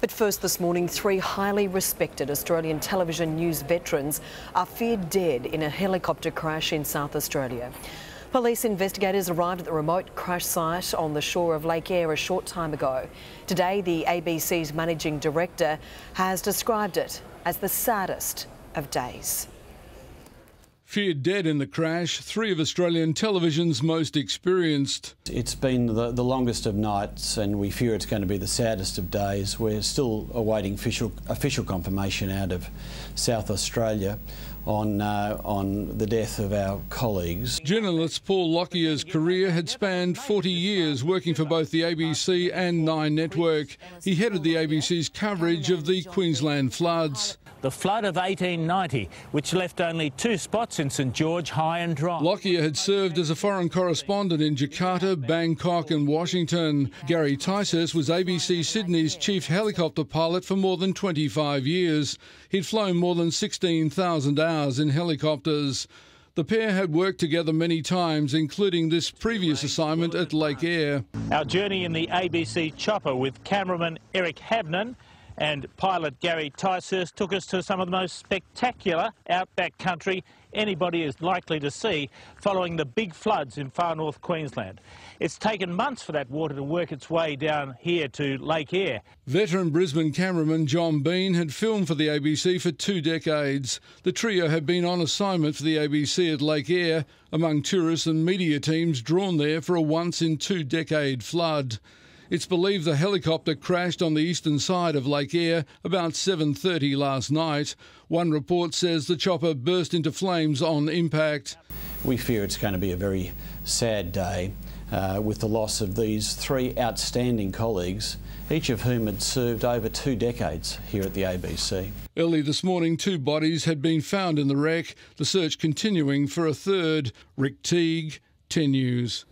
But first this morning, three highly respected Australian television news veterans are feared dead in a helicopter crash in South Australia. Police investigators arrived at the remote crash site on the shore of Lake Eyre a short time ago. Today, the ABC's managing director has described it as the saddest of days. Feared dead in the crash, three of Australian television's most experienced. It's been the, the, longest of nights and we fear it's going to be the saddest of days. We're still awaiting official, official confirmation out of South Australia on, uh, on the death of our colleagues. Journalist Paul Lockyer's career had spanned 40 years working for both the ABC and Nine Network. He headed the ABC's coverage of the Queensland floods the flood of 1890, which left only two spots in St George high and dry. Lockyer had served as a foreign correspondent in Jakarta, Bangkok and Washington. Gary Ticehurst was ABC Sydney's chief helicopter pilot for more than 25 years. He'd flown more than 16,000 hours in helicopters. The pair had worked together many times, including this previous assignment at Lake Eyre. Our journey in the ABC chopper with cameraman Eric Habnan and pilot Gary Ticehurst took us to some of the most spectacular outback country anybody is likely to see following the big floods in far north Queensland. It's taken months for that water to work its way down here to Lake Eyre. Veteran Brisbane cameraman John Bean had filmed for the ABC for two decades. The trio had been on assignment for the ABC at Lake Eyre, among tourists and media teams drawn there for a once in two decade flood. It's believed the helicopter crashed on the eastern side of Lake Eyre about 7:30 last night. One report says the chopper burst into flames on impact. We fear it's going to be a very sad day uh, with the loss of these three outstanding colleagues, each of whom had served over two decades here at the ABC. Early this morning, two bodies had been found in the wreck, the search continuing for a third. Rick Teague, 10 News.